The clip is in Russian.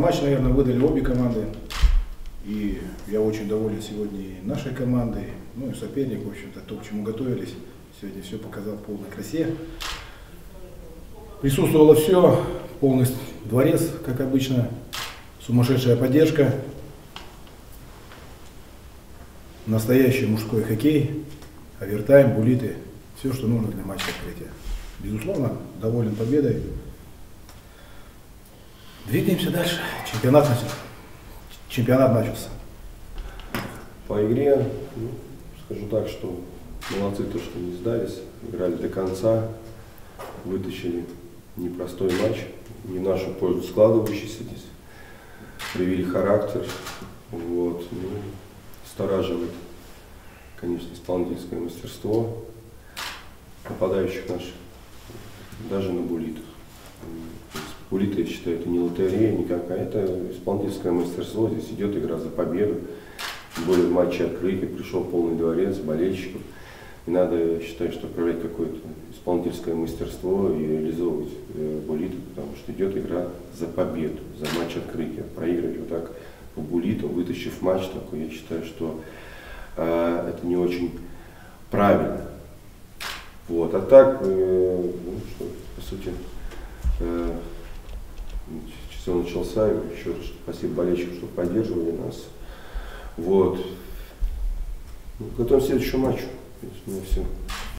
Матч, наверное, выдали обе команды. И я очень доволен сегодня и нашей командой, ну и соперник, в общем-то, то, к чему готовились. Сегодня все показал в полной красе. Присутствовало все, полностью дворец, как обычно, сумасшедшая поддержка, настоящий мужской хоккей, овертайм, булиты, все, что нужно для матча открытия. Безусловно, доволен победой. Двигаемся дальше. Чемпионат начался. Чемпионат начался. По игре, ну, скажу так, что молодцы то, что не сдались, играли до конца, вытащили непростой матч, не в нашу пользу складывающийся здесь, привели характер, вот, ну, настораживает, конечно, исполнительское мастерство нападающих наших, даже на булитах. Булиты, я считаю, это не лотерея никакая, это исполнительское мастерство, здесь идет игра за победу. Более в матче открытия пришел полный дворец болельщиков. И надо, я считаю, что проявлять какое-то исполнительское мастерство и реализовывать э, булиты, потому что идет игра за победу, за матч открытия. Проигрывать вот так по булиту, вытащив матч такой, я считаю, что э, это не очень правильно. Вот. А так, э, ну, что, по сути, э, сезон начался, еще раз спасибо болельщикам, что поддерживали нас. Вот. Ну, готовим к следующему матчу. У меня все.